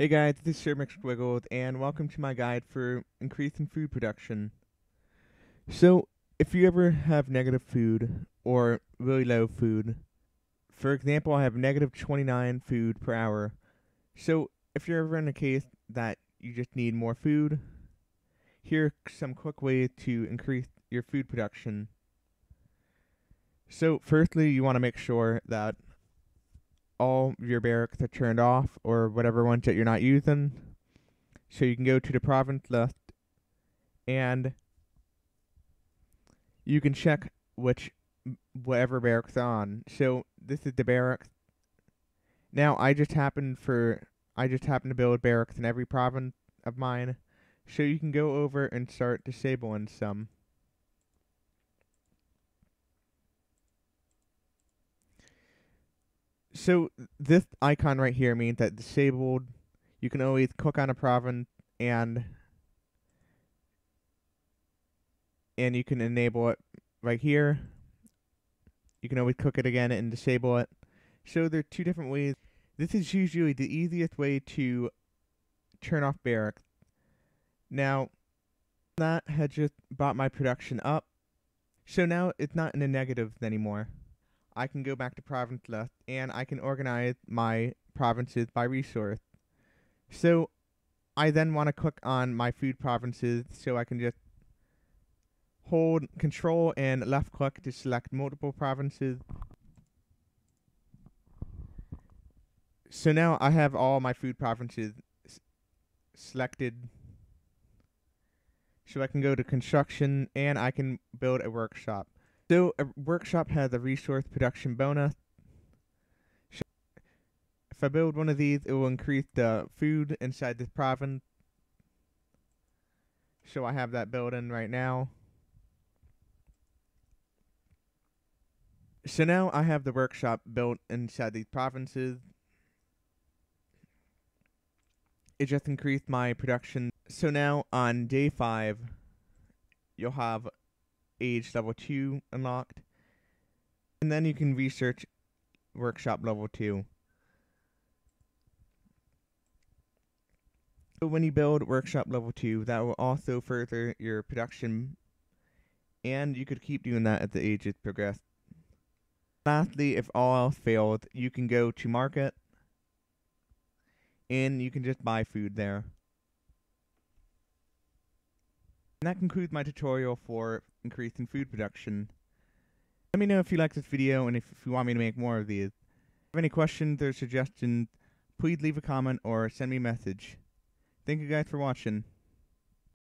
Hey guys, this is Sir McSquiggles, and welcome to my guide for increasing food production. So, if you ever have negative food, or really low food, for example, I have negative 29 food per hour. So, if you're ever in a case that you just need more food, here are some quick ways to increase your food production. So, firstly, you want to make sure that all your barracks are turned off or whatever ones that you're not using. So you can go to the province list and you can check which whatever barracks on. So this is the barracks. Now I just happen for I just happen to build barracks in every province of mine. So you can go over and start disabling some. So this icon right here means that disabled, you can always click on a province and and you can enable it right here. You can always click it again and disable it. So there are two different ways. This is usually the easiest way to turn off barracks. Now, that had just bought my production up. So now it's not in the negatives anymore. I can go back to province list and I can organize my provinces by resource. So I then want to click on my food provinces so I can just hold control and left click to select multiple provinces. So now I have all my food provinces selected. So I can go to construction and I can build a workshop. So a workshop has a resource production bonus. If I build one of these, it will increase the food inside this province. So I have that built in right now. So now I have the workshop built inside these provinces. It just increased my production. So now on day 5, you'll have age level 2 unlocked. And then you can research workshop level 2. So when you build workshop level 2, that will also further your production. And you could keep doing that as the ages progress. Lastly, if all else fails, you can go to market. And you can just buy food there. And that concludes my tutorial for increasing food production. Let me know if you like this video and if, if you want me to make more of these. If you have any questions or suggestions, please leave a comment or send me a message. Thank you guys for watching.